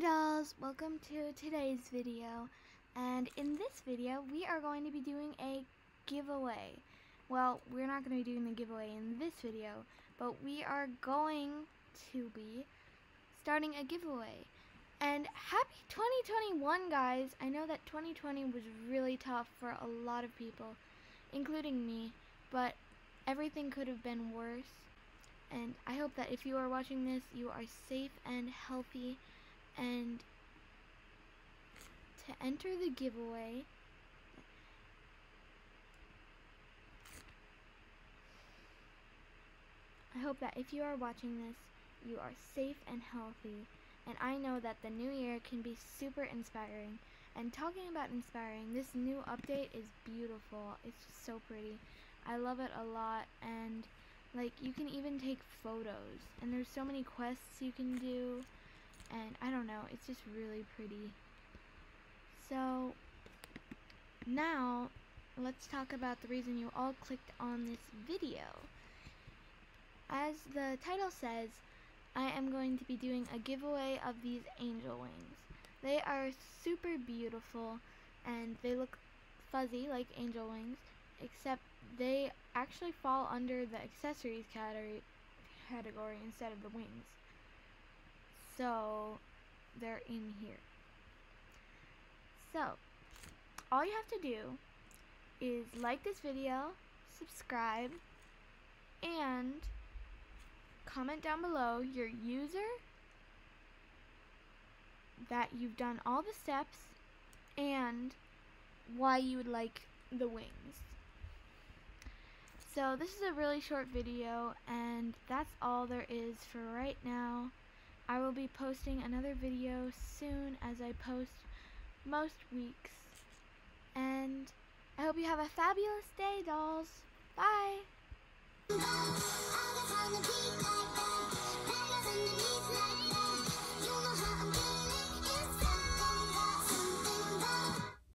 dolls, welcome to today's video and in this video we are going to be doing a giveaway. Well, we're not going to be doing the giveaway in this video, but we are going to be starting a giveaway. And happy 2021 guys! I know that 2020 was really tough for a lot of people, including me, but everything could have been worse. And I hope that if you are watching this, you are safe and healthy and to enter the giveaway I hope that if you are watching this you are safe and healthy. And I know that the new year can be super inspiring. And talking about inspiring this new update is beautiful. It's just so pretty. I love it a lot. And like you can even take photos. And there's so many quests you can do it's just really pretty. So, now, let's talk about the reason you all clicked on this video. As the title says, I am going to be doing a giveaway of these angel wings. They are super beautiful, and they look fuzzy like angel wings, except they actually fall under the accessories category, category instead of the wings. So they're in here. So all you have to do is like this video, subscribe, and comment down below your user that you've done all the steps and why you would like the wings. So this is a really short video and that's all there is for right now. I will be posting another video soon as I post most weeks. And I hope you have a fabulous day, dolls. Bye!